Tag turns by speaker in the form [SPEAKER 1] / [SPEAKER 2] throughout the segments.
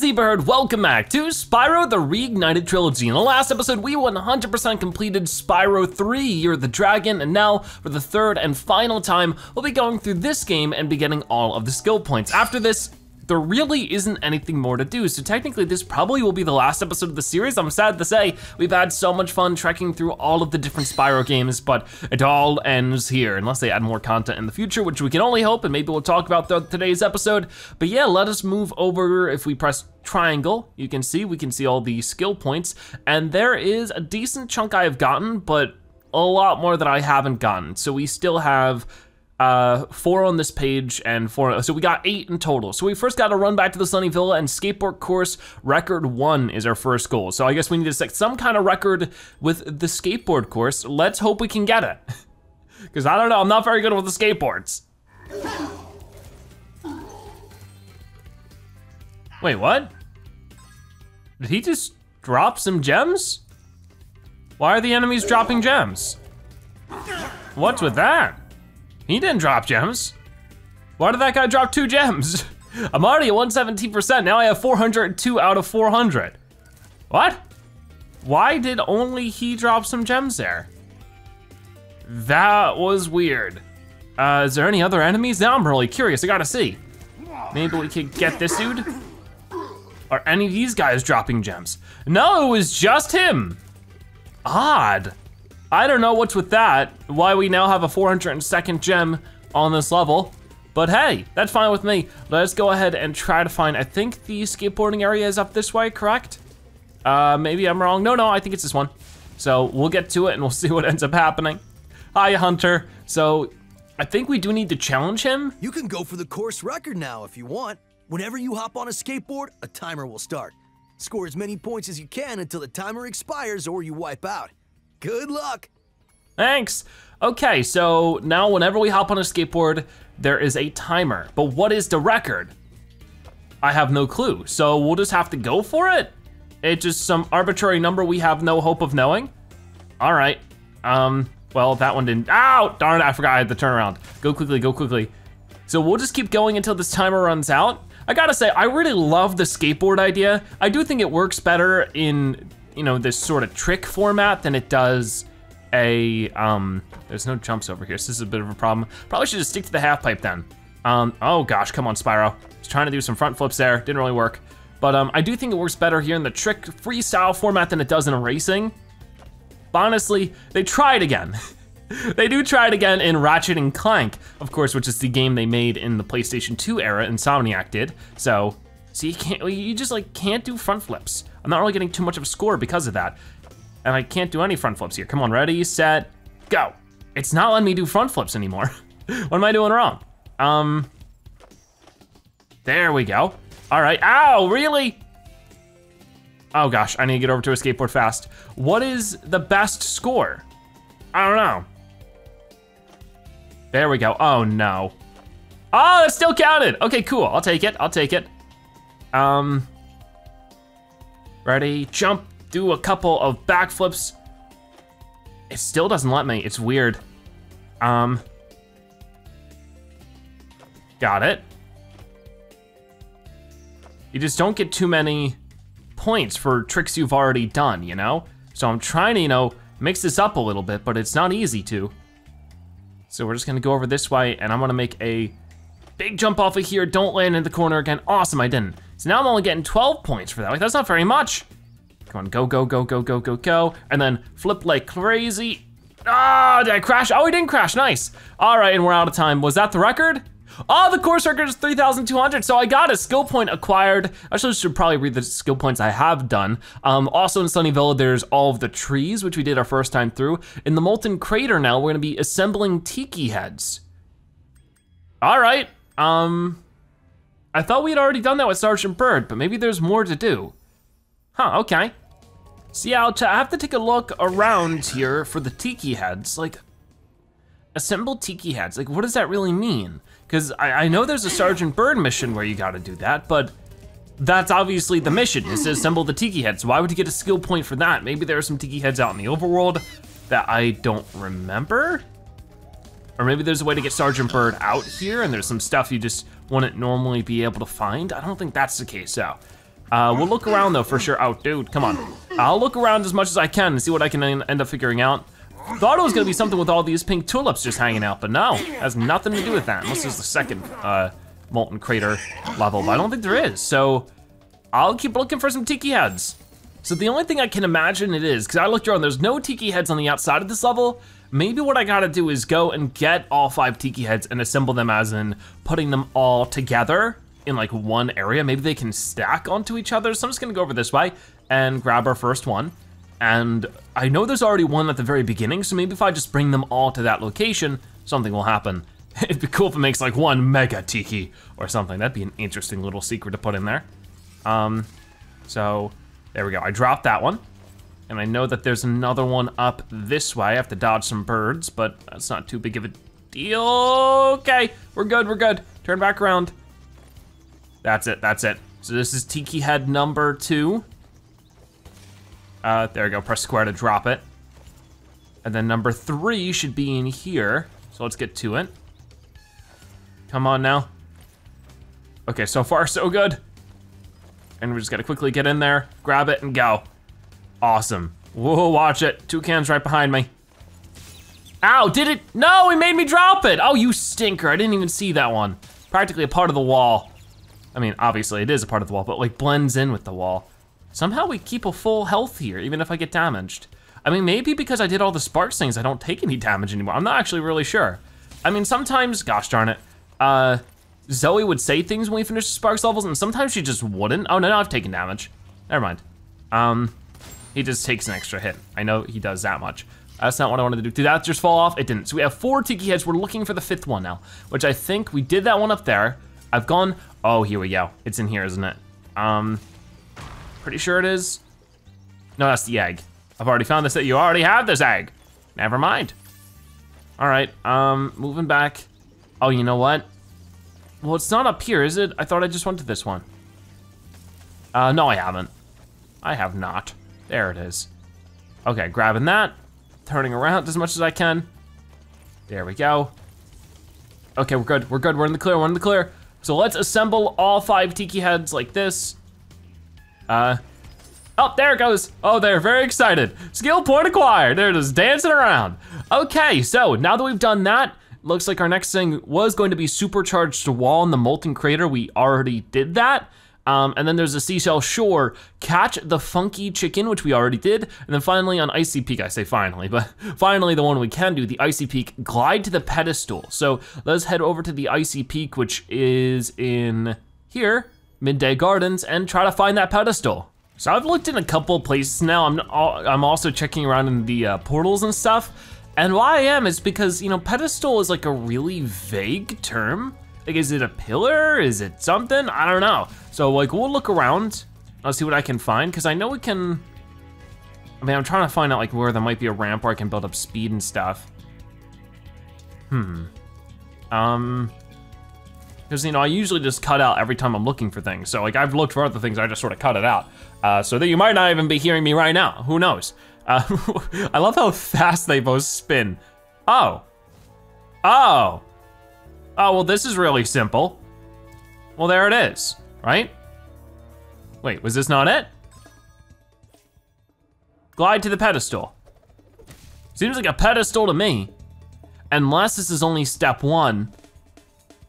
[SPEAKER 1] Zebraherd, welcome back to Spyro the Reignited Trilogy. In the last episode, we 100% completed Spyro 3, Year of the Dragon, and now, for the third and final time, we'll be going through this game and be getting all of the skill points. After this, there really isn't anything more to do. So technically this probably will be the last episode of the series. I'm sad to say, we've had so much fun trekking through all of the different Spyro games, but it all ends here, unless they add more content in the future, which we can only hope, and maybe we'll talk about today's episode. But yeah, let us move over, if we press triangle, you can see, we can see all the skill points, and there is a decent chunk I have gotten, but a lot more that I haven't gotten. So we still have uh, four on this page and four, so we got eight in total. So we first got to run back to the Sunny Villa and skateboard course record one is our first goal. So I guess we need to set some kind of record with the skateboard course. Let's hope we can get it. Cause I don't know, I'm not very good with the skateboards. Wait, what? Did he just drop some gems? Why are the enemies dropping gems? What's with that? He didn't drop gems. Why did that guy drop two gems? I'm already at 117%, now I have 402 out of 400. What? Why did only he drop some gems there? That was weird. Uh, is there any other enemies? Now I'm really curious, I gotta see. Maybe we could get this dude? Are any of these guys dropping gems? No, it was just him. Odd. I don't know what's with that, why we now have a 402nd gem on this level, but hey, that's fine with me. Let's go ahead and try to find, I think the skateboarding area is up this way, correct? Uh, maybe I'm wrong. No, no, I think it's this one. So we'll get to it and we'll see what ends up happening. Hi, Hunter. So I think we do need to challenge him.
[SPEAKER 2] You can go for the course record now if you want. Whenever you hop on a skateboard, a timer will start. Score as many points as you can until the timer expires or you wipe out. Good luck.
[SPEAKER 1] Thanks. Okay, so now whenever we hop on a skateboard, there is a timer. But what is the record? I have no clue. So we'll just have to go for it? It's just some arbitrary number we have no hope of knowing? All right. Um, well, that one didn't, ow, darn it, I forgot I had the turnaround. Go quickly, go quickly. So we'll just keep going until this timer runs out. I gotta say, I really love the skateboard idea. I do think it works better in you know, this sort of trick format than it does a, um, there's no jumps over here, so this is a bit of a problem. Probably should just stick to the half pipe then. Um, oh gosh, come on, Spyro. Was trying to do some front flips there, didn't really work. But um, I do think it works better here in the trick freestyle format than it does in racing. But honestly, they tried again. they do try it again in Ratchet and Clank, of course, which is the game they made in the PlayStation 2 era, Insomniac did. So, so you can't, you just like can't do front flips. I'm not really getting too much of a score because of that. And I can't do any front flips here. Come on, ready, set, go. It's not letting me do front flips anymore. what am I doing wrong? Um, there we go. All right, ow, really? Oh gosh, I need to get over to a skateboard fast. What is the best score? I don't know. There we go, oh no. Oh, it still counted. Okay, cool, I'll take it, I'll take it. Um, Ready, jump, do a couple of backflips. It still doesn't let me, it's weird. Um, got it. You just don't get too many points for tricks you've already done, you know? So I'm trying to, you know, mix this up a little bit, but it's not easy to. So we're just gonna go over this way and I'm gonna make a big jump off of here, don't land in the corner again. Awesome, I didn't. So now I'm only getting 12 points for that. Like, that's not very much. Come on, go, go, go, go, go, go, go. And then flip like crazy. Ah, oh, did I crash? Oh, we didn't crash, nice. All right, and we're out of time. Was that the record? Oh, the course record is 3,200, so I got a skill point acquired. I should, probably read the skill points I have done. Um, also in Sunny Villa, there's all of the trees, which we did our first time through. In the Molten Crater now, we're gonna be assembling tiki heads. All right, um, I thought we had already done that with Sergeant Byrd, but maybe there's more to do. Huh, okay. See, I'll I have to take a look around here for the tiki heads. Like, assemble tiki heads. Like, what does that really mean? Because I, I know there's a Sergeant Byrd mission where you gotta do that, but that's obviously the mission, is to assemble the tiki heads. Why would you get a skill point for that? Maybe there are some tiki heads out in the overworld that I don't remember? Or maybe there's a way to get Sergeant Byrd out here and there's some stuff you just wouldn't normally be able to find. I don't think that's the case, though. Uh, we'll look around though for sure. Oh, dude, come on. I'll look around as much as I can and see what I can end up figuring out. Thought it was gonna be something with all these pink tulips just hanging out, but no, has nothing to do with that, unless there's the second uh, molten crater level, but I don't think there is. So I'll keep looking for some tiki heads. So the only thing I can imagine it is, because I looked around, there's no tiki heads on the outside of this level. Maybe what I gotta do is go and get all five tiki heads and assemble them as in putting them all together in like one area. Maybe they can stack onto each other. So I'm just gonna go over this way and grab our first one. And I know there's already one at the very beginning, so maybe if I just bring them all to that location, something will happen. It'd be cool if it makes like one mega tiki or something. That'd be an interesting little secret to put in there. Um, so there we go, I dropped that one. And I know that there's another one up this way. I have to dodge some birds, but that's not too big of a deal. Okay, we're good, we're good. Turn back around. That's it, that's it. So this is Tiki Head number two. Uh, there we go, press square to drop it. And then number three should be in here. So let's get to it. Come on now. Okay, so far so good. And we just gotta quickly get in there, grab it and go. Awesome. Whoa, watch it. Toucan's right behind me. Ow, did it? No, he made me drop it. Oh, you stinker, I didn't even see that one. Practically a part of the wall. I mean, obviously it is a part of the wall, but like blends in with the wall. Somehow we keep a full health here, even if I get damaged. I mean, maybe because I did all the sparks things, I don't take any damage anymore. I'm not actually really sure. I mean, sometimes, gosh darn it, uh, Zoe would say things when we finished the sparks levels, and sometimes she just wouldn't. Oh, no, no, I've taken damage. Never mind. Um, he just takes an extra hit. I know he does that much. That's not what I wanted to do. Did that just fall off? It didn't. So we have four tiki heads. We're looking for the fifth one now, which I think we did that one up there. I've gone, oh, here we go. It's in here, isn't it? Um, pretty sure it is. No, that's the egg. I've already found this, that you already have this egg. Never mind. All right, um, moving back. Oh, you know what? Well, it's not up here, is it? I thought I just went to this one. Uh, no, I haven't. I have not. There it is. Okay, grabbing that, turning around as much as I can. There we go. Okay, we're good, we're good, we're in the clear, we're in the clear. So let's assemble all five tiki heads like this. Uh, oh, there it goes. Oh, they're very excited. Skill point acquired. They're just dancing around. Okay, so now that we've done that, looks like our next thing was going to be supercharged to wall in the molten crater. We already did that. Um, and then there's a seashell shore, catch the funky chicken, which we already did. And then finally on Icy Peak, I say finally, but finally the one we can do, the Icy Peak, glide to the pedestal. So let's head over to the Icy Peak, which is in here, Midday Gardens, and try to find that pedestal. So I've looked in a couple places now. I'm, I'm also checking around in the uh, portals and stuff. And why I am is because, you know, pedestal is like a really vague term. Like, is it a pillar? Is it something? I don't know. So like, we'll look around. I'll see what I can find, because I know we can, I mean, I'm trying to find out like where there might be a ramp where I can build up speed and stuff. Hmm. Um, because you know, I usually just cut out every time I'm looking for things. So like I've looked for other things, I just sort of cut it out. Uh, so that you might not even be hearing me right now, who knows? Uh, I love how fast they both spin. Oh, oh. Oh, well this is really simple. Well, there it is right? Wait, was this not it? Glide to the pedestal. Seems like a pedestal to me. Unless this is only step one,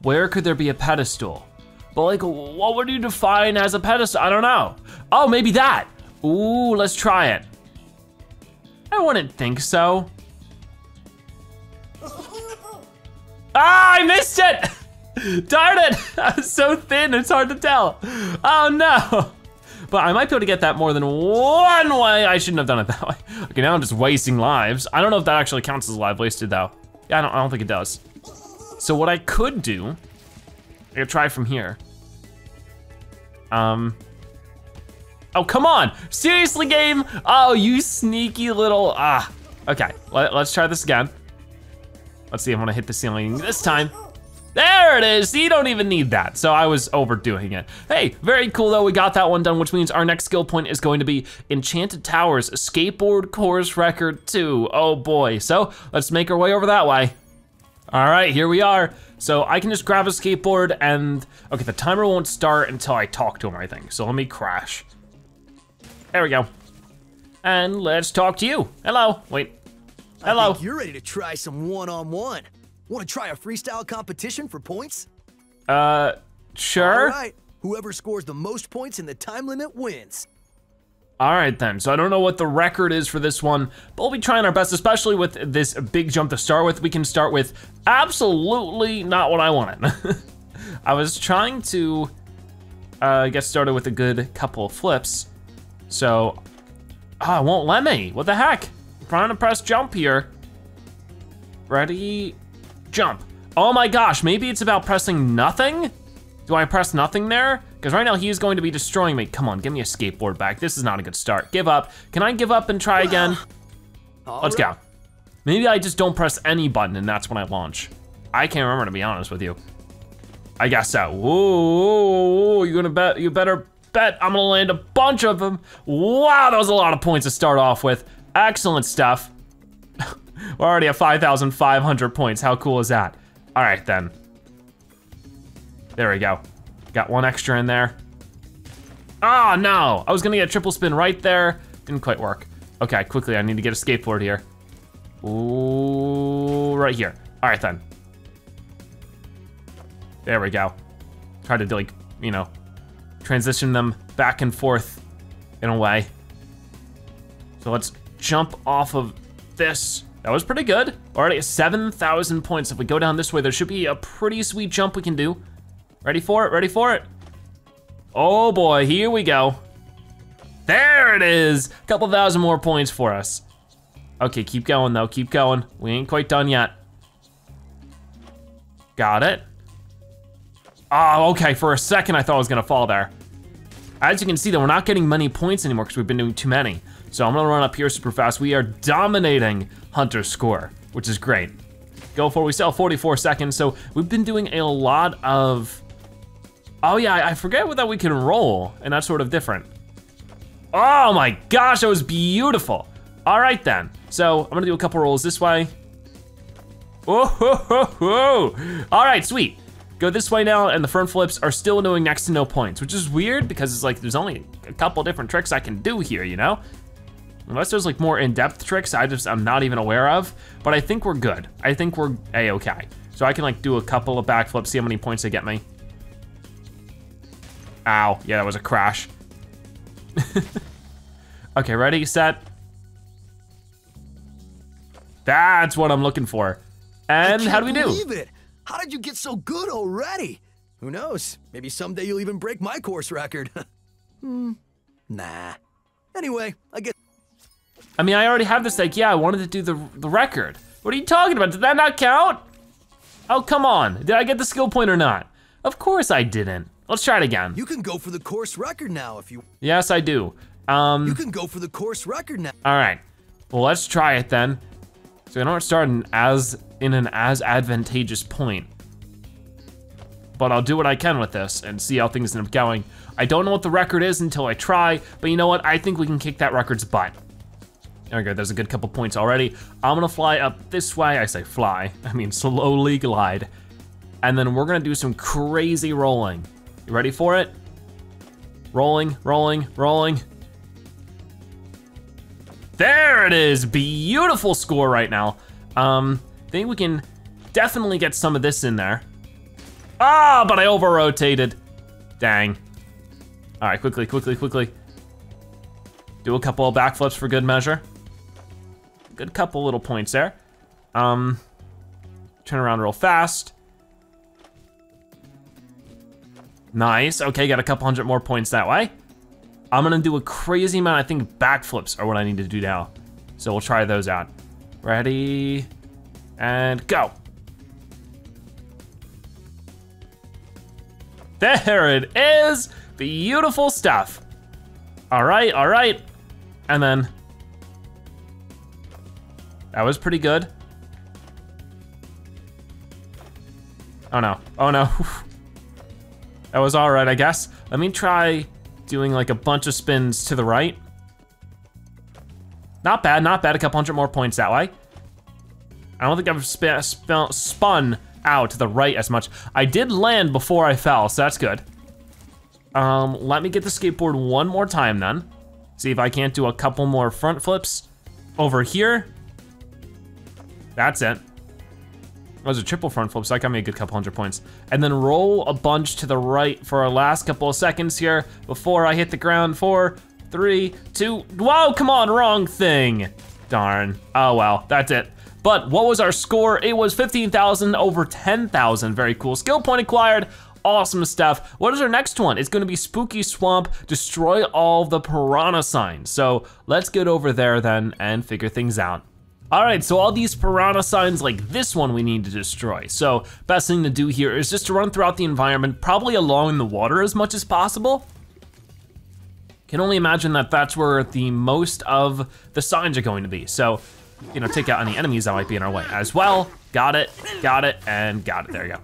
[SPEAKER 1] where could there be a pedestal? But like, what would you define as a pedestal? I don't know. Oh, maybe that. Ooh, let's try it. I wouldn't think so. Ah, I missed it! Darn it! I'm so thin, it's hard to tell. Oh no! But I might be able to get that more than one way. I shouldn't have done it that way. Okay, now I'm just wasting lives. I don't know if that actually counts as a life wasted though. Yeah, I don't, I don't think it does. So what I could do, I could try from here. Um, oh, come on. Seriously, game? Oh, you sneaky little, ah. Okay, let, let's try this again. Let's see if I wanna hit the ceiling this time. There it is, you don't even need that. So I was overdoing it. Hey, very cool though, we got that one done, which means our next skill point is going to be Enchanted Towers Skateboard Course Record 2. Oh boy, so let's make our way over that way. All right, here we are. So I can just grab a skateboard and, okay, the timer won't start until I talk to him, I think. So let me crash. There we go. And let's talk to you. Hello, wait. Hello.
[SPEAKER 2] I think you're ready to try some one-on-one. Want to try a freestyle competition for points?
[SPEAKER 1] Uh, sure.
[SPEAKER 2] All right. Whoever scores the most points in the time limit wins.
[SPEAKER 1] All right then, so I don't know what the record is for this one, but we'll be trying our best, especially with this big jump to start with. We can start with absolutely not what I wanted. I was trying to uh, get started with a good couple of flips. So, ah, oh, it won't let me. What the heck? I'm trying to press jump here. Ready, jump. Oh my gosh, maybe it's about pressing nothing? Do I press nothing there? Because right now he's going to be destroying me. Come on, give me a skateboard back. This is not a good start. Give up. Can I give up and try again?
[SPEAKER 2] All
[SPEAKER 1] Let's
[SPEAKER 2] right.
[SPEAKER 1] go. Maybe I just don't press any button and that's when I launch. I can't remember to be honest with you. I guess so. Whoa, you're gonna bet, you better bet I'm gonna land a bunch of them. Wow, that was a lot of points to start off with. Excellent stuff. We're already at 5,500 points. How cool is that? All right then. There we go. Got one extra in there. Oh no, I was gonna get a triple spin right there. Didn't quite work. Okay, quickly, I need to get a skateboard here. Ooh, right here. All right then. There we go. Try to like, you know, transition them back and forth in a way. So let's jump off of this. That was pretty good. Already at 7,000 points. If we go down this way, there should be a pretty sweet jump we can do. Ready for it, ready for it. Oh boy, here we go. There it is, a couple thousand more points for us. Okay, keep going though, keep going. We ain't quite done yet. Got it. Oh, okay, for a second I thought I was gonna fall there. As you can see though, we're not getting many points anymore because we've been doing too many. So I'm gonna run up here super fast. We are dominating Hunter's score, which is great. Go for, we still have 44 seconds, so we've been doing a lot of, oh yeah, I forget that we can roll, and that's sort of different. Oh my gosh, that was beautiful. All right then, so I'm gonna do a couple rolls this way. Whoa, whoa, whoa, whoa. All right, sweet. Go this way now, and the front flips are still doing next to no points, which is weird because it's like there's only a couple different tricks I can do here, you know? Unless there's like more in-depth tricks I just, I'm not even aware of, but I think we're good. I think we're a-okay. So I can like do a couple of backflips, see how many points they get me. Ow, yeah, that was a crash. okay, ready, set. That's what I'm looking for. And how do we do?
[SPEAKER 2] Believe it. How did you get so good already? Who knows? Maybe someday you'll even break my course record. hmm. Nah. Anyway, I guess.
[SPEAKER 1] I mean, I already have this, like, yeah, I wanted to do the, the record. What are you talking about? Did that not count? Oh, come on. Did I get the skill point or not? Of course I didn't. Let's try it again.
[SPEAKER 2] You can go for the course record now if you.
[SPEAKER 1] Yes, I do. Um,
[SPEAKER 2] You can go for the course record now.
[SPEAKER 1] all right. Well, let's try it then. So I don't start in as in an as advantageous point. But I'll do what I can with this and see how things end up going. I don't know what the record is until I try, but you know what? I think we can kick that record's butt. There we go, there's a good couple points already. I'm gonna fly up this way. I say fly, I mean slowly glide. And then we're gonna do some crazy rolling. You ready for it? Rolling, rolling, rolling. There it is, beautiful score right now. Um, think we can definitely get some of this in there. Ah, but I over-rotated. Dang. All right, quickly, quickly, quickly. Do a couple of backflips for good measure. Good couple little points there. Um, turn around real fast. Nice, okay, got a couple hundred more points that way. I'm gonna do a crazy amount, I think backflips are what I need to do now. So we'll try those out. Ready, and go. There it is, beautiful stuff. All right, all right. And then, that was pretty good. Oh no, oh no. that was all right, I guess. Let me try doing like a bunch of spins to the right. Not bad, not bad, a couple hundred more points that way. I don't think I've sp sp spun out to the right as much. I did land before I fell, so that's good. Um, let me get the skateboard one more time then. See if I can't do a couple more front flips over here. That's it. That was a triple front flip, so that got me a good couple hundred points. And then roll a bunch to the right for our last couple of seconds here before I hit the ground. Four, three, two, whoa, come on, wrong thing. Darn, oh well, that's it. But what was our score? It was 15,000 over 10,000, very cool. Skill point acquired, awesome stuff. What is our next one? It's gonna be Spooky Swamp, destroy all the piranha signs. So let's get over there then and figure things out. All right, so all these piranha signs like this one we need to destroy. So best thing to do here is just to run throughout the environment, probably along the water as much as possible. Can only imagine that that's where the most of the signs are going to be. So, you know, take out any enemies that might be in our way as well. Got it, got it, and got it, there you go.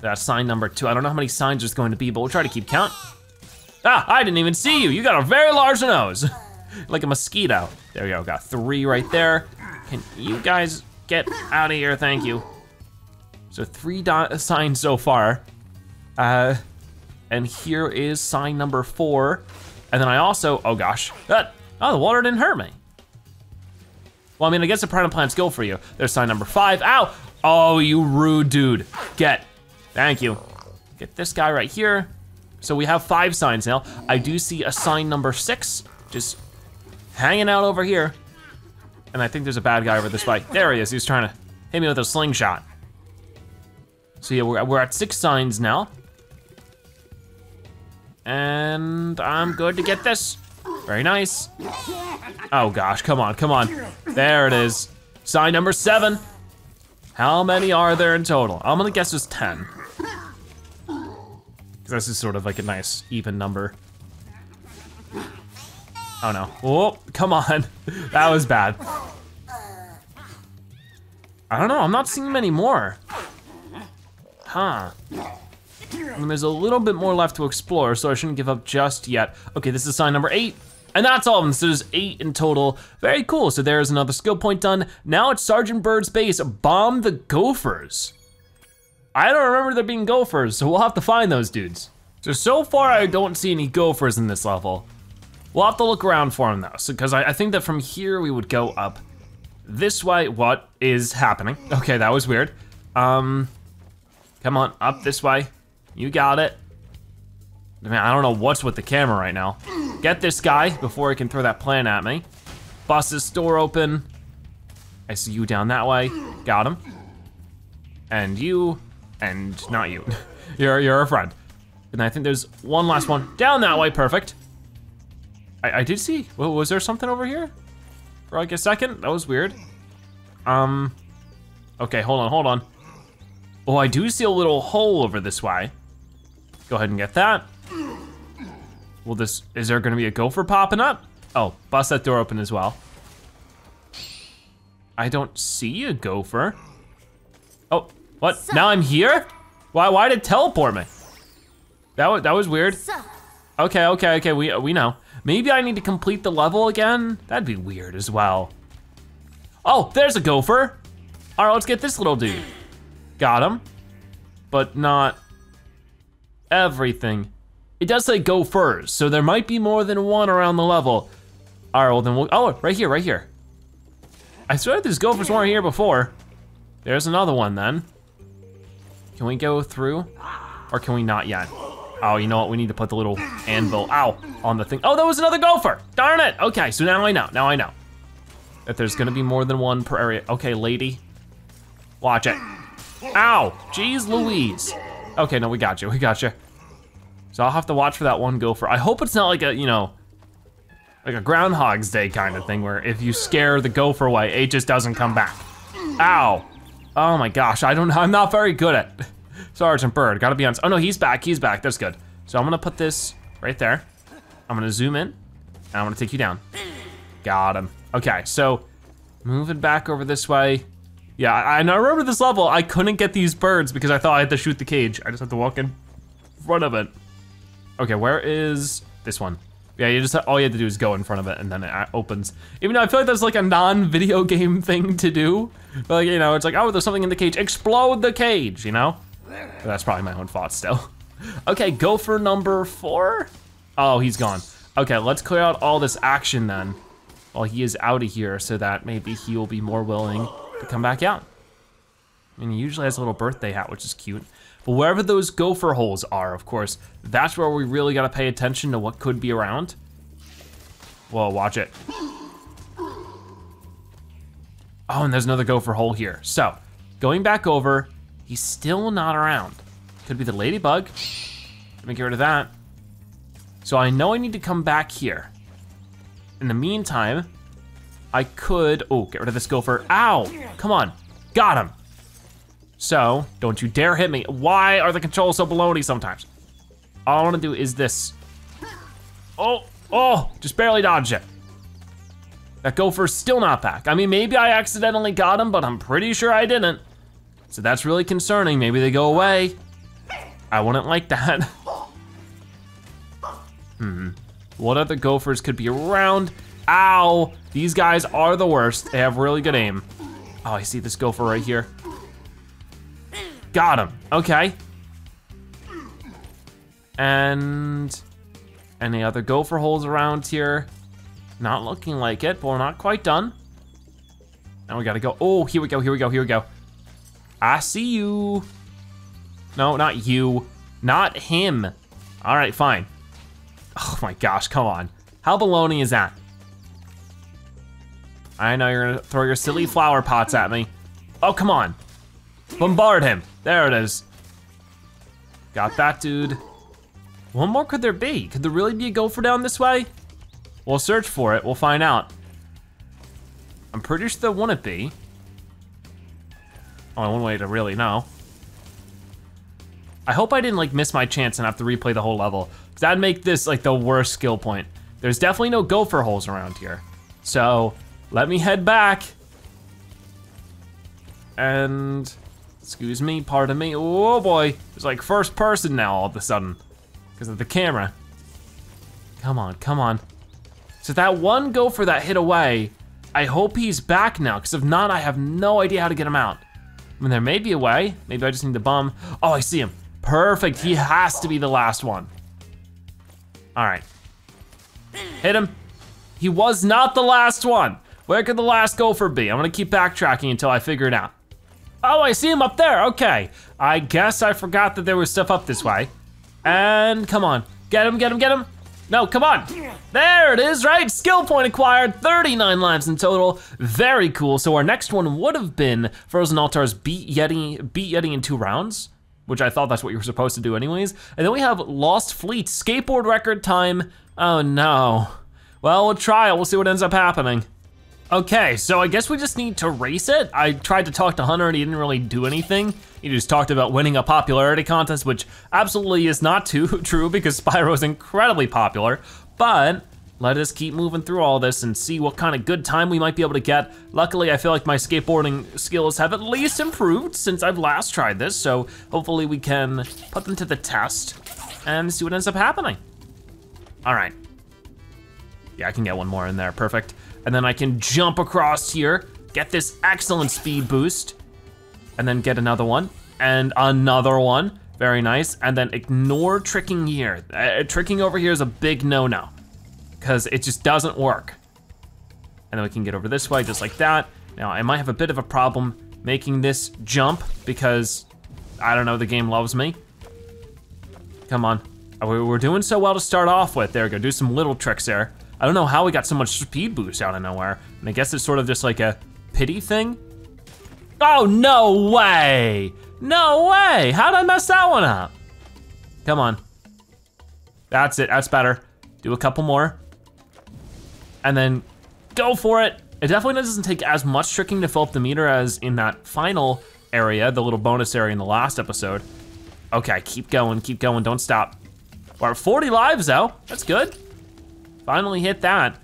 [SPEAKER 1] That's sign number two. I don't know how many signs there's going to be, but we'll try to keep count. Ah, I didn't even see you. You got a very large nose. like a mosquito. There we go, got three right there. Can you guys get out of here, thank you. So three signs so far. Uh, and here is sign number four. And then I also, oh gosh, that, oh, the water didn't hurt me. Well, I mean, I guess the piranha plants go for you. There's sign number five, ow! Oh, you rude dude. Get, thank you. Get this guy right here. So we have five signs now. I do see a sign number six, just hanging out over here. And I think there's a bad guy over this way. There he is, he's trying to hit me with a slingshot. So yeah, we're, we're at six signs now. And I'm good to get this. Very nice. Oh gosh, come on, come on. There it is. Sign number seven. How many are there in total? I'm gonna guess there's 10. Because this is sort of like a nice even number. Oh no. Oh, come on. that was bad. I don't know, I'm not seeing many more. Huh. And there's a little bit more left to explore, so I shouldn't give up just yet. Okay, this is sign number eight. And that's all of them, so there's eight in total. Very cool, so there's another skill point done. Now it's Sergeant Byrd's base, bomb the gophers. I don't remember there being gophers, so we'll have to find those dudes. So, so far I don't see any gophers in this level. We'll have to look around for him though, because so, I, I think that from here we would go up this way. What is happening? Okay, that was weird. Um, come on, up this way. You got it. Man, I don't know what's with the camera right now. Get this guy before he can throw that plant at me. Bust his door open. I see you down that way. Got him. And you, and not you. you're, you're a friend. And I think there's one last one down that way, perfect. I, I did see, well, was there something over here? For like a second, that was weird. Um, okay, hold on, hold on. Oh, I do see a little hole over this way. Go ahead and get that. Will this, is there gonna be a gopher popping up? Oh, bust that door open as well. I don't see a gopher. Oh, what? Now I'm here? Why, why did it teleport me? That was, that was weird. Okay, okay, okay, we, we know. Maybe I need to complete the level again? That'd be weird as well. Oh, there's a gopher. All right, let's get this little dude. Got him, but not everything. It does say gophers, so there might be more than one around the level. All right, well then we'll, oh, right here, right here. I swear these gophers weren't here before. There's another one then. Can we go through? Or can we not yet? Oh, you know what? We need to put the little anvil, ow, on the thing. Oh, that was another gopher. Darn it. Okay, so now I know, now I know. That there's gonna be more than one per area. Okay, lady. Watch it. Ow, jeez Louise. Okay, no, we got you, we got you. So I'll have to watch for that one gopher. I hope it's not like a, you know, like a Groundhog's Day kind of thing where if you scare the gopher away, it just doesn't come back. Ow. Oh my gosh, I don't, know. I'm not very good at Sergeant Byrd, gotta be honest. Oh no, he's back, he's back, that's good. So I'm gonna put this right there. I'm gonna zoom in, and I'm gonna take you down. Got him. Okay, so moving back over this way. Yeah, I, I remember this level, I couldn't get these birds because I thought I had to shoot the cage. I just had to walk in front of it. Okay, where is this one? Yeah, you just all you have to do is go in front of it and then it opens. Even though I feel like that's like a non-video game thing to do. But like, you know, it's like, oh, there's something in the cage. Explode the cage, you know? That's probably my own fault still. Okay, go for number four. Oh, he's gone. Okay, let's clear out all this action then while he is out of here so that maybe he will be more willing to come back out. Mean, he usually has a little birthday hat, which is cute. But wherever those gopher holes are, of course, that's where we really gotta pay attention to what could be around. Whoa, watch it. Oh, and there's another gopher hole here. So, going back over, he's still not around. Could be the ladybug. Let me get rid of that. So I know I need to come back here. In the meantime, I could, oh, get rid of this gopher. Ow, come on, got him. So, don't you dare hit me. Why are the controls so baloney sometimes? All I wanna do is this. Oh, oh, just barely dodged it. That gopher's still not back. I mean, maybe I accidentally got him, but I'm pretty sure I didn't. So that's really concerning. Maybe they go away. I wouldn't like that. hmm. What other gophers could be around? Ow! These guys are the worst. They have really good aim. Oh, I see this gopher right here. Got him, okay. And any other gopher holes around here? Not looking like it, but we're not quite done. Now we gotta go, oh, here we go, here we go, here we go. I see you. No, not you. Not him. All right, fine. Oh my gosh, come on. How baloney is that? I know you're gonna throw your silly flower pots at me. Oh, come on. Bombard him. There it is. Got that dude. What more could there be? Could there really be a gopher down this way? We'll search for it, we'll find out. I'm pretty sure there wouldn't be. Only one way to really know. I hope I didn't like miss my chance and have to replay the whole level. Cause that'd make this like the worst skill point. There's definitely no gopher holes around here. So let me head back. And excuse me, pardon me. Oh boy, it's like first person now all of a sudden because of the camera. Come on, come on. So that one gopher that hit away, I hope he's back now because if not, I have no idea how to get him out. I mean, there may be a way. Maybe I just need to bum. Oh, I see him. Perfect, he has to be the last one. All right, hit him. He was not the last one. Where could the last gopher be? I'm gonna keep backtracking until I figure it out. Oh, I see him up there, okay. I guess I forgot that there was stuff up this way. And come on, get him, get him, get him. No, come on. There it is, right? Skill point acquired, 39 lives in total. Very cool. So our next one would have been Frozen Altar's beat Yeti, beat Yeti in two rounds which I thought that's what you were supposed to do anyways. And then we have Lost Fleet, skateboard record time. Oh no. Well, we'll try it, we'll see what ends up happening. Okay, so I guess we just need to race it. I tried to talk to Hunter and he didn't really do anything. He just talked about winning a popularity contest, which absolutely is not too true because Spyro is incredibly popular, but let us keep moving through all this and see what kind of good time we might be able to get. Luckily, I feel like my skateboarding skills have at least improved since I've last tried this, so hopefully we can put them to the test and see what ends up happening. All right. Yeah, I can get one more in there, perfect. And then I can jump across here, get this excellent speed boost, and then get another one, and another one, very nice. And then ignore tricking here. Uh, tricking over here is a big no-no because it just doesn't work. And then we can get over this way just like that. Now I might have a bit of a problem making this jump because I don't know, the game loves me. Come on. Oh, we're doing so well to start off with. There we go, do some little tricks there. I don't know how we got so much speed boost out of nowhere. And I guess it's sort of just like a pity thing. Oh, no way. No way. How'd I mess that one up? Come on. That's it, that's better. Do a couple more and then go for it. It definitely doesn't take as much tricking to fill up the meter as in that final area, the little bonus area in the last episode. Okay, keep going, keep going, don't stop. We're at 40 lives though, that's good. Finally hit that.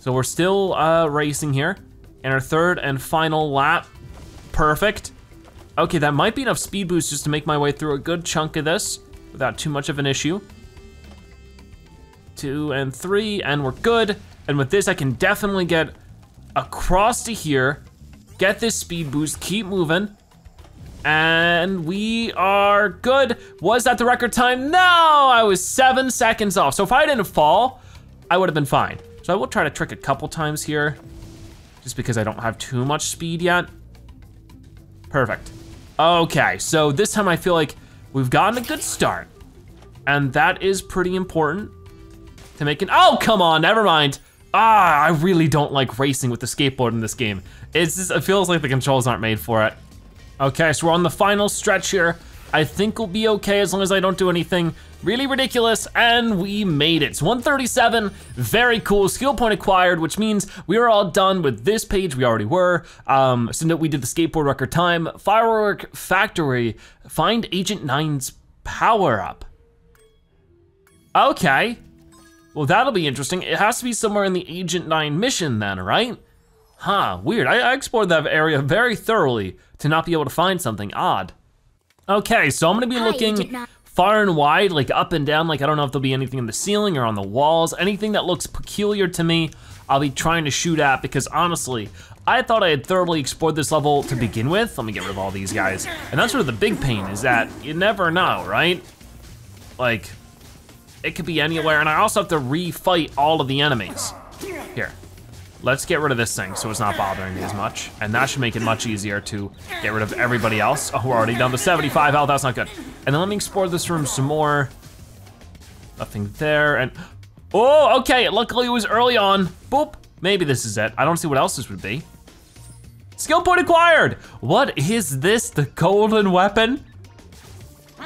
[SPEAKER 1] So we're still uh, racing here. In our third and final lap, perfect. Okay, that might be enough speed boost just to make my way through a good chunk of this without too much of an issue. two, and three, and we're good. And with this, I can definitely get across to here, get this speed boost, keep moving, and we are good. Was that the record time? No, I was seven seconds off. So if I didn't fall, I would have been fine. So I will try to trick a couple times here, just because I don't have too much speed yet. Perfect. Okay, so this time I feel like we've gotten a good start. And that is pretty important to make an, oh, come on, never mind. Ah, I really don't like racing with the skateboard in this game. It's just, it feels like the controls aren't made for it. Okay, so we're on the final stretch here. I think we'll be okay as long as I don't do anything really ridiculous, and we made it. So 137, very cool, skill point acquired, which means we are all done with this page, we already were. Um, so we did the skateboard record time, firework factory, find Agent 9's power up. Okay, well that'll be interesting. It has to be somewhere in the Agent 9 mission then, right? Huh, weird, I, I explored that area very thoroughly to not be able to find something odd. Okay, so I'm gonna be looking far and wide, like up and down, like I don't know if there'll be anything in the ceiling or on the walls, anything that looks peculiar to me, I'll be trying to shoot at because honestly, I thought I had thoroughly explored this level to begin with. Let me get rid of all these guys. And that's sort of the big pain is that you never know, right? Like, it could be anywhere, and I also have to refight all of the enemies. Here, Let's get rid of this thing so it's not bothering me as much. And that should make it much easier to get rid of everybody else. Oh, we're already down to 75 health, that's not good. And then let me explore this room some more. Nothing there, and, oh, okay, luckily it was early on. Boop, maybe this is it. I don't see what else this would be. Skill point acquired. What is this, the golden weapon?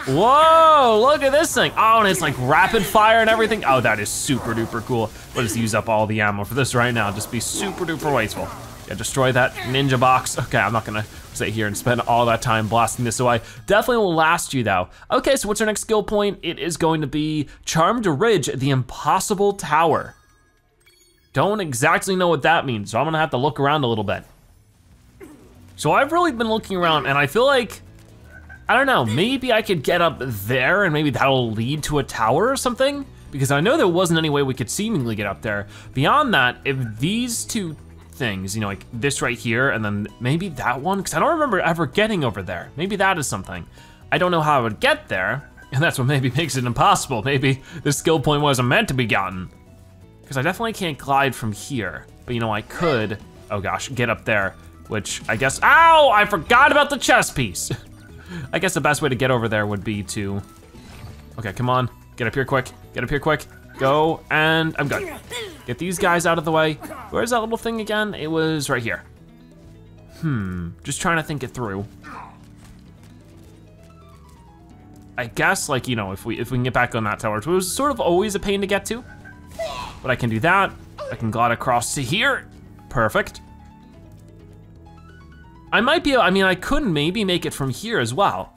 [SPEAKER 1] Whoa, look at this thing. Oh, and it's like rapid fire and everything. Oh, that is super duper cool. Just use up all the ammo for this right now. Just be super duper wasteful. Yeah, destroy that ninja box. Okay, I'm not gonna sit here and spend all that time blasting this away. Definitely will last you though. Okay, so what's our next skill point? It is going to be Charmed Ridge, the Impossible Tower. Don't exactly know what that means, so I'm gonna have to look around a little bit. So I've really been looking around and I feel like I don't know, maybe I could get up there and maybe that'll lead to a tower or something? Because I know there wasn't any way we could seemingly get up there. Beyond that, if these two things, you know, like this right here and then maybe that one, because I don't remember ever getting over there. Maybe that is something. I don't know how I would get there, and that's what maybe makes it impossible. Maybe the skill point wasn't meant to be gotten. Because I definitely can't glide from here, but you know, I could, oh gosh, get up there, which I guess, ow, I forgot about the chess piece. I guess the best way to get over there would be to, okay, come on, get up here quick, get up here quick, go, and I'm good. Get these guys out of the way. Where's that little thing again? It was right here. Hmm, just trying to think it through. I guess like, you know, if we if we can get back on that tower, it was sort of always a pain to get to, but I can do that. I can glide across to here, perfect. I might be, I mean, I could maybe make it from here as well.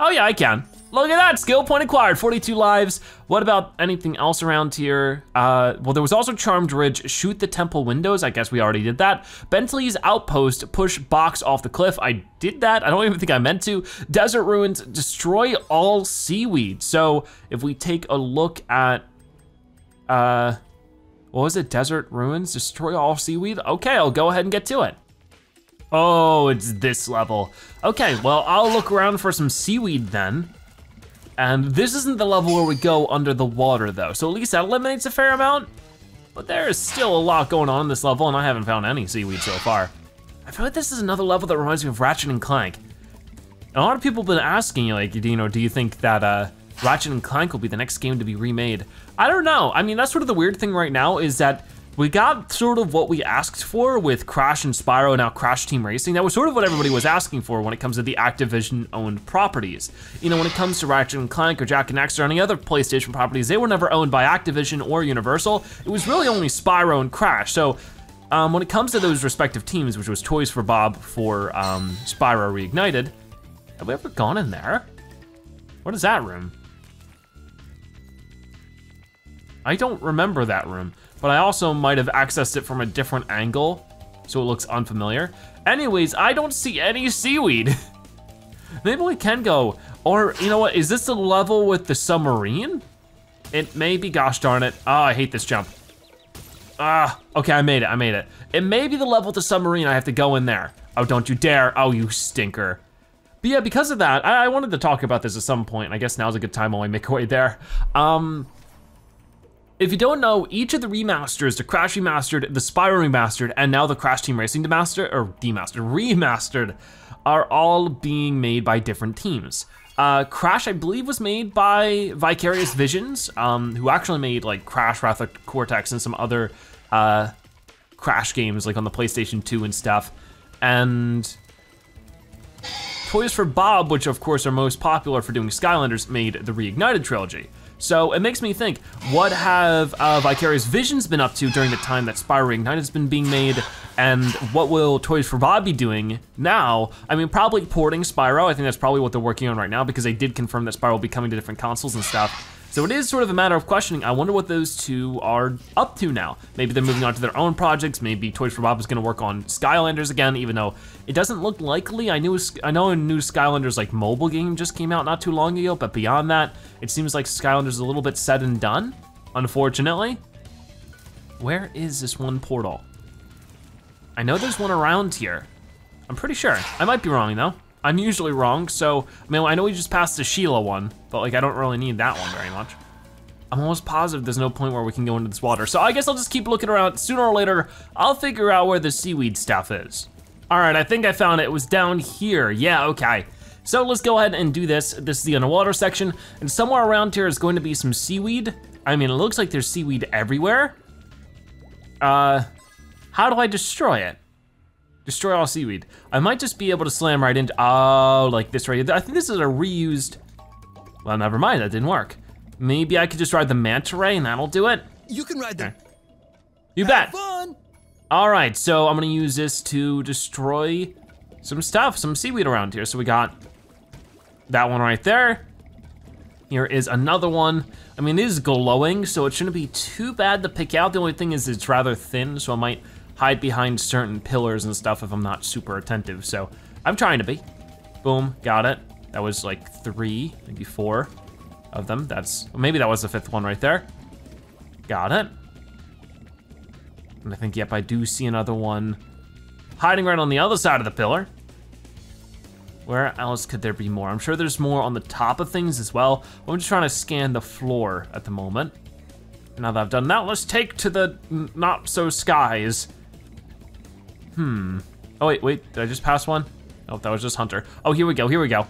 [SPEAKER 1] Oh yeah, I can. Look at that, skill point acquired, 42 lives. What about anything else around here? Uh, well, there was also Charmed Ridge, shoot the temple windows. I guess we already did that. Bentley's Outpost, push box off the cliff. I did that, I don't even think I meant to. Desert Ruins, destroy all seaweed. So if we take a look at, uh, what was it, Desert Ruins, destroy all seaweed? Okay, I'll go ahead and get to it. Oh, it's this level. Okay, well, I'll look around for some seaweed then. And this isn't the level where we go under the water though, so at least that eliminates a fair amount. But there is still a lot going on in this level and I haven't found any seaweed so far. I feel like this is another level that reminds me of Ratchet and Clank. A lot of people have been asking, like, you know, do you think that uh, Ratchet and Clank will be the next game to be remade? I don't know. I mean, that's sort of the weird thing right now is that we got sort of what we asked for with Crash and Spyro, now Crash Team Racing. That was sort of what everybody was asking for when it comes to the Activision owned properties. You know, when it comes to Ratchet and Clank or Jak and Daxter or any other PlayStation properties, they were never owned by Activision or Universal. It was really only Spyro and Crash. So um, when it comes to those respective teams, which was Toys for Bob for um, Spyro Reignited, have we ever gone in there? What is that room? I don't remember that room but I also might have accessed it from a different angle, so it looks unfamiliar. Anyways, I don't see any seaweed. Maybe we can go, or you know what, is this the level with the submarine? It may be, gosh darn it. Oh, I hate this jump. Ah, okay, I made it, I made it. It may be the level to submarine, I have to go in there. Oh, don't you dare, oh, you stinker. But yeah, because of that, I, I wanted to talk about this at some point. I guess now's a good time while I make my way there. Um, if you don't know, each of the remasters, the Crash Remastered, the Spyro Remastered, and now the Crash Team Racing Demastered, or Demastered, Remastered, are all being made by different teams. Uh, Crash, I believe, was made by Vicarious Visions, um, who actually made like Crash Wrath of Cortex and some other uh, Crash games like on the PlayStation 2 and stuff. And Toys for Bob, which of course are most popular for doing Skylanders, made the Reignited trilogy. So it makes me think, what have uh, Vicarious Visions been up to during the time that Spyro Reignited has been being made, and what will Toys for Bob be doing now? I mean, probably porting Spyro, I think that's probably what they're working on right now because they did confirm that Spyro will be coming to different consoles and stuff. So it is sort of a matter of questioning, I wonder what those two are up to now. Maybe they're moving on to their own projects, maybe Toys for Bob is gonna work on Skylanders again, even though it doesn't look likely. I knew I know a new Skylanders like mobile game just came out not too long ago, but beyond that, it seems like Skylanders is a little bit said and done, unfortunately. Where is this one portal? I know there's one around here. I'm pretty sure. I might be wrong though. I'm usually wrong, so, I mean, I know we just passed the Sheila one, but like, I don't really need that one very much. I'm almost positive there's no point where we can go into this water, so I guess I'll just keep looking around. Sooner or later, I'll figure out where the seaweed stuff is. All right, I think I found it. It was down here. Yeah, okay. So let's go ahead and do this. This is the underwater section, and somewhere around here is going to be some seaweed. I mean, it looks like there's seaweed everywhere. Uh, how do I destroy it? Destroy all seaweed. I might just be able to slam right into, oh, like this right here. I think this is a reused, well, never mind, that didn't work. Maybe I could just ride the manta ray and that'll do it?
[SPEAKER 2] You can ride the.
[SPEAKER 1] You
[SPEAKER 2] Have
[SPEAKER 1] bet.
[SPEAKER 2] Fun.
[SPEAKER 1] All right, so I'm gonna use this to destroy some stuff, some seaweed around here. So we got that one right there. Here is another one. I mean, it is glowing, so it shouldn't be too bad to pick out. The only thing is it's rather thin, so I might hide behind certain pillars and stuff if I'm not super attentive. So I'm trying to be. Boom, got it. That was like three, maybe four of them. That's, maybe that was the fifth one right there. Got it. And I think, yep, I do see another one hiding right on the other side of the pillar. Where else could there be more? I'm sure there's more on the top of things as well. I'm just trying to scan the floor at the moment. Now that I've done that, let's take to the not so skies. Hmm. Oh wait, wait, did I just pass one? Oh, that was just Hunter. Oh, here we go, here we go.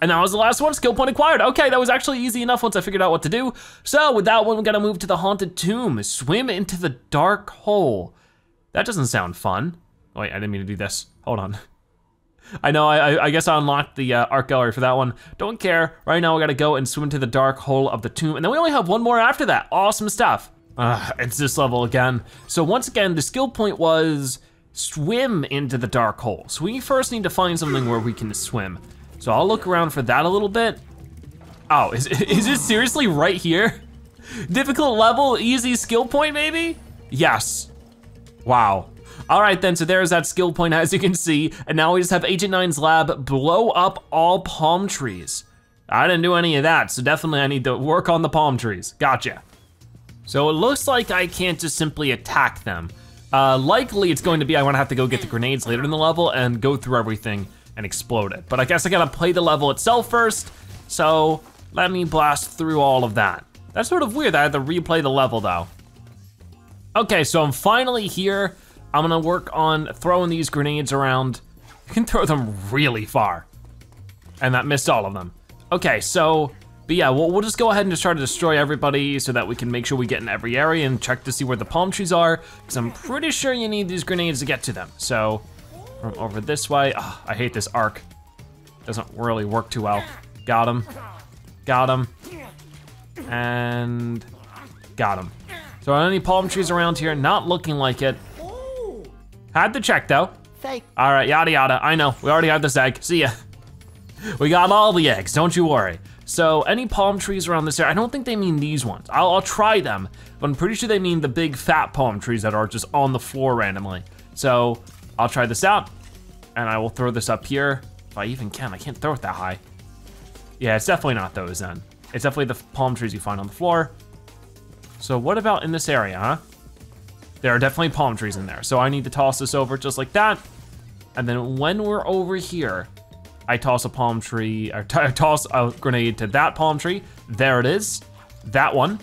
[SPEAKER 1] And that was the last one, skill point acquired. Okay, that was actually easy enough once I figured out what to do. So with that one, we gotta move to the haunted tomb. Swim into the dark hole. That doesn't sound fun. Oh, wait, I didn't mean to do this. Hold on. I know, I, I guess I unlocked the uh, art gallery for that one. Don't care, right now we gotta go and swim into the dark hole of the tomb. And then we only have one more after that, awesome stuff. Uh, it's this level again. So once again, the skill point was swim into the dark hole. So we first need to find something where we can swim. So I'll look around for that a little bit. Oh, is, is it seriously right here? Difficult level, easy skill point maybe? Yes. Wow. All right then, so there's that skill point as you can see. And now we just have Agent 9's lab blow up all palm trees. I didn't do any of that, so definitely I need to work on the palm trees. Gotcha. So it looks like I can't just simply attack them. Uh, likely it's going to be I wanna have to go get the grenades later in the level and go through everything and explode it. But I guess I gotta play the level itself first, so let me blast through all of that. That's sort of weird I had to replay the level though. Okay, so I'm finally here. I'm gonna work on throwing these grenades around. You can throw them really far. And that missed all of them. Okay, so but yeah, we'll, we'll just go ahead and just try to destroy everybody so that we can make sure we get in every area and check to see where the palm trees are, because I'm pretty sure you need these grenades to get to them. So, from over this way, oh, I hate this arc. Doesn't really work too well. Got him, got him, and got him. So are there any palm trees around here? Not looking like it. Had to check though.
[SPEAKER 3] Fake.
[SPEAKER 1] All right, yada yada, I know, we already have this egg, see ya. We got all the eggs, don't you worry. So any palm trees around this area, I don't think they mean these ones. I'll, I'll, try them, but I'm pretty sure they mean the big fat palm trees that are just on the floor randomly. So I'll try this out and I will throw this up here. If I even can, I can't throw it that high. Yeah, it's definitely not those then. It's definitely the palm trees you find on the floor. So what about in this area, huh? There are definitely palm trees in there. So I need to toss this over just like that. And then when we're over here, I toss a palm tree, I toss a grenade to that palm tree. There it is, that one.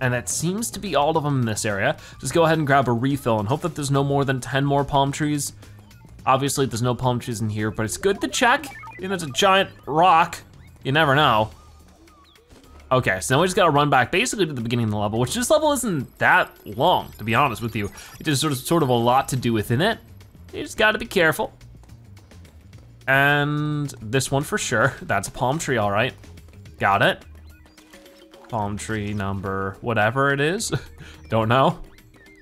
[SPEAKER 1] And that seems to be all of them in this area. Just go ahead and grab a refill and hope that there's no more than 10 more palm trees. Obviously there's no palm trees in here, but it's good to check. You know, it's a giant rock. You never know. Okay, so now we just gotta run back basically to the beginning of the level, which this level isn't that long, to be honest with you. It just sort of, sort of a lot to do within it. You just gotta be careful. And this one for sure, that's a palm tree, all right. Got it. Palm tree number whatever it is, don't know.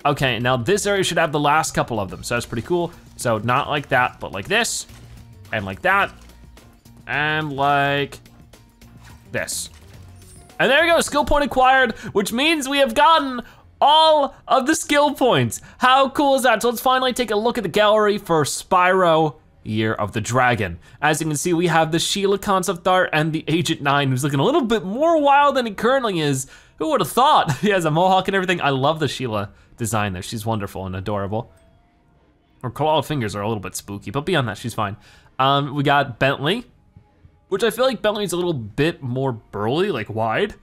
[SPEAKER 1] Okay, now this area should have the last couple of them, so that's pretty cool. So not like that, but like this, and like that, and like this. And there we go, skill point acquired, which means we have gotten all of the skill points. How cool is that? So let's finally take a look at the gallery for Spyro Year of the Dragon. As you can see, we have the Sheila concept art and the Agent 9, who's looking a little bit more wild than he currently is. Who would have thought? He has a mohawk and everything. I love the Sheila design though. She's wonderful and adorable. Her clawed fingers are a little bit spooky, but beyond that, she's fine. Um, we got Bentley, which I feel like Bentley's a little bit more burly, like wide.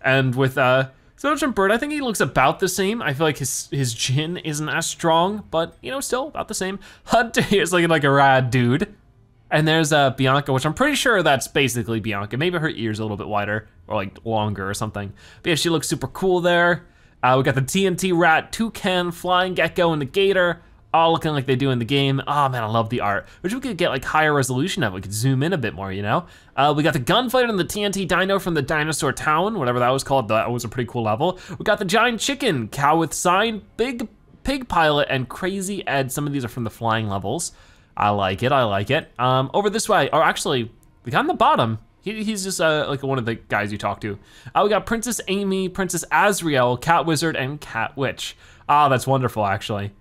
[SPEAKER 1] And with uh, Sergeant Byrd, I think he looks about the same. I feel like his his chin isn't as strong, but you know, still about the same. Hunter is looking like a rad dude. And there's uh, Bianca, which I'm pretty sure that's basically Bianca. Maybe her ear's a little bit wider or like longer or something. But yeah, she looks super cool there. Uh, we got the TNT rat, toucan, flying gecko, and the gator all looking like they do in the game. Oh man, I love the art. Which we could get like higher resolution of. We could zoom in a bit more, you know? Uh, we got the gunfighter and the TNT dino from the dinosaur town, whatever that was called. That was a pretty cool level. We got the giant chicken, cow with sign, big pig pilot, and crazy Ed. Some of these are from the flying levels. I like it, I like it. Um, over this way, or actually, the guy on the bottom, he, he's just uh, like one of the guys you talk to. Uh, we got Princess Amy, Princess Azriel, Cat Wizard, and Cat Witch. Ah, oh, that's wonderful, actually.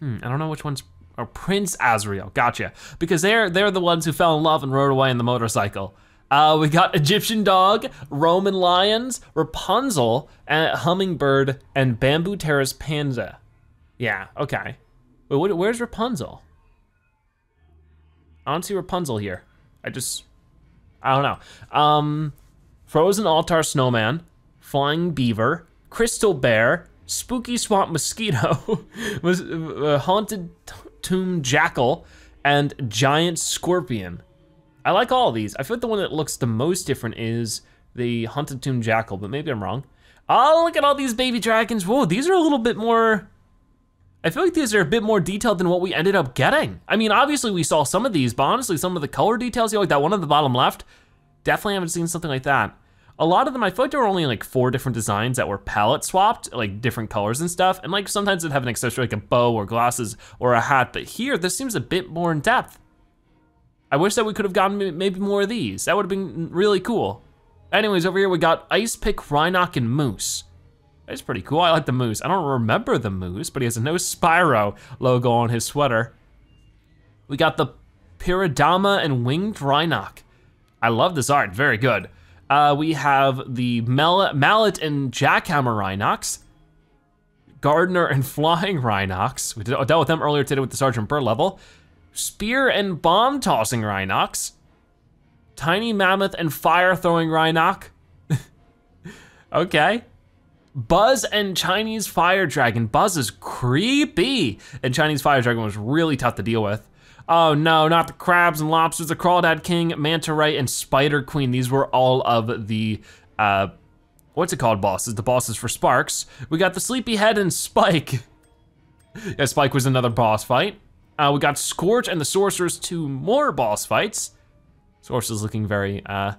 [SPEAKER 1] Hmm, I don't know which one's, oh, Prince Azriel, gotcha. Because they're, they're the ones who fell in love and rode away in the motorcycle. Uh, we got Egyptian dog, Roman lions, Rapunzel, hummingbird, and bamboo terrace panda. Yeah, okay. Wait, where's Rapunzel? I don't see Rapunzel here. I just, I don't know. Um, frozen altar snowman, flying beaver, crystal bear, spooky swamp mosquito, was uh, haunted tomb jackal, and giant scorpion. I like all these. I feel like the one that looks the most different is the haunted tomb jackal, but maybe I'm wrong. Oh, look at all these baby dragons. Whoa, these are a little bit more, I feel like these are a bit more detailed than what we ended up getting. I mean, obviously we saw some of these, but honestly, some of the color details, you know, like that one on the bottom left, definitely haven't seen something like that a lot of them, I feel like there were only like four different designs that were palette swapped, like different colors and stuff. And like sometimes it'd have an accessory like a bow or glasses or a hat, but here this seems a bit more in depth. I wish that we could have gotten maybe more of these. That would have been really cool. Anyways, over here we got Ice Pick, Rhinoc, and Moose. That's pretty cool, I like the Moose. I don't remember the Moose, but he has a no Spyro logo on his sweater. We got the Pyradama and Winged Rhinoc. I love this art, very good. Uh, we have the Mallet and Jackhammer Rhinox, Gardener and Flying Rhinox. We dealt with them earlier today with the Sergeant Byrd level. Spear and Bomb Tossing Rhinox. Tiny Mammoth and Fire Throwing Rhinox. okay. Buzz and Chinese Fire Dragon. Buzz is creepy. And Chinese Fire Dragon was really tough to deal with. Oh no, not the crabs and lobsters, the crawdad king, manta ray, and spider queen. These were all of the, uh, what's it called bosses? The bosses for Sparx. We got the sleepyhead and Spike. yeah, Spike was another boss fight. Uh, we got Scorch and the Sorceress, two more boss fights. Source is looking very uh,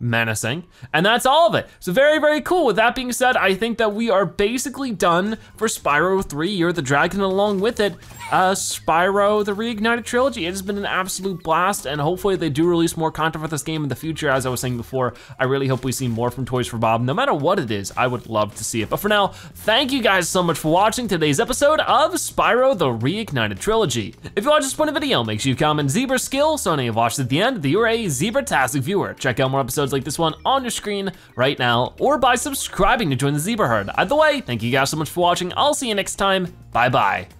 [SPEAKER 1] menacing. And that's all of it. So very, very cool. With that being said, I think that we are basically done for Spyro 3 Year the Dragon along with it, uh, Spyro the Reignited Trilogy. It has been an absolute blast and hopefully they do release more content for this game in the future. As I was saying before, I really hope we see more from Toys for Bob. No matter what it is, I would love to see it. But for now, thank you guys so much for watching today's episode of Spyro the Reignited Trilogy. If you watched this point of video, make sure you comment Zebra Skill so I know you've watched at the end that you're a Zebra-tastic viewer. Check out more episodes like this one on your screen right now, or by subscribing to join the Zebra Herd. Either way, thank you guys so much for watching. I'll see you next time. Bye bye.